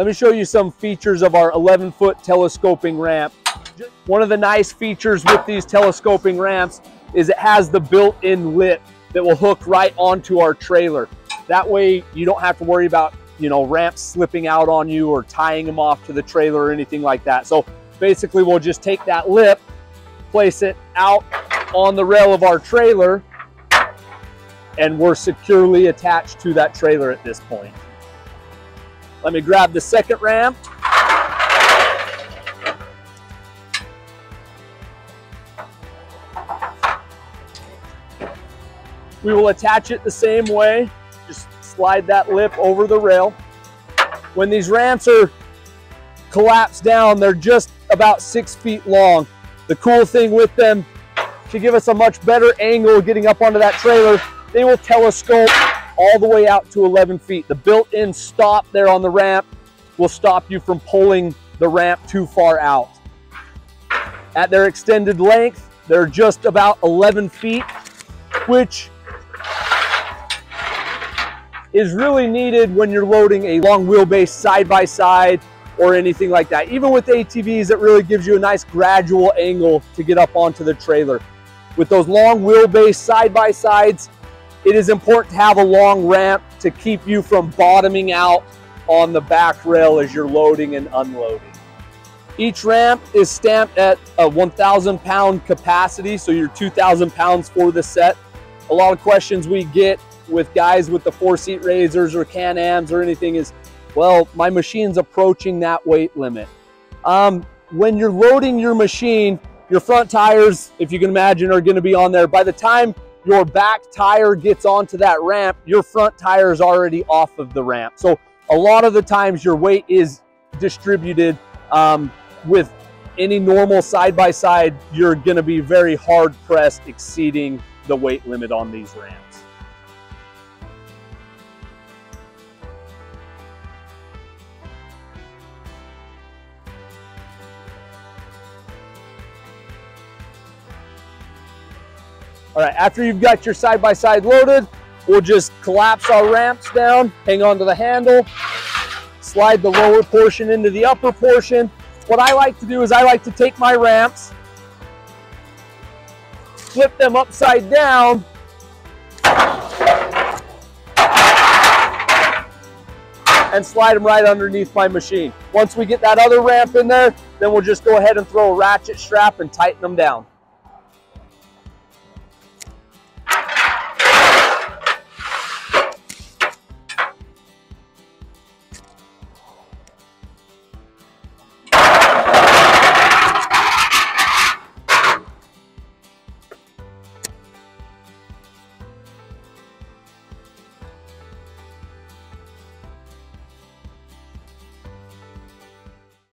Let me show you some features of our 11 foot telescoping ramp. One of the nice features with these telescoping ramps is it has the built-in lip that will hook right onto our trailer. That way you don't have to worry about, you know, ramps slipping out on you or tying them off to the trailer or anything like that. So basically we'll just take that lip, place it out on the rail of our trailer, and we're securely attached to that trailer at this point. Let me grab the second ramp. We will attach it the same way. Just slide that lip over the rail. When these ramps are collapsed down, they're just about six feet long. The cool thing with them, to give us a much better angle getting up onto that trailer, they will telescope all the way out to 11 feet. The built-in stop there on the ramp will stop you from pulling the ramp too far out. At their extended length, they're just about 11 feet, which is really needed when you're loading a long wheelbase side-by-side or anything like that. Even with ATVs, it really gives you a nice gradual angle to get up onto the trailer. With those long wheelbase side-by-sides, it is important to have a long ramp to keep you from bottoming out on the back rail as you're loading and unloading. Each ramp is stamped at a 1,000 pound capacity, so you're 2,000 pounds for the set. A lot of questions we get with guys with the four seat RZRs or Can-Ams or anything is, well, my machine's approaching that weight limit. Um, when you're loading your machine, your front tires, if you can imagine, are gonna be on there. By the time your back tire gets onto that ramp, your front tire is already off of the ramp. So a lot of the times your weight is distributed um, with any normal side-by-side, -side, you're gonna be very hard pressed exceeding the weight limit on these ramps. All right, after you've got your side-by-side -side loaded, we'll just collapse our ramps down, hang onto the handle, slide the lower portion into the upper portion. What I like to do is I like to take my ramps, flip them upside down, and slide them right underneath my machine. Once we get that other ramp in there, then we'll just go ahead and throw a ratchet strap and tighten them down.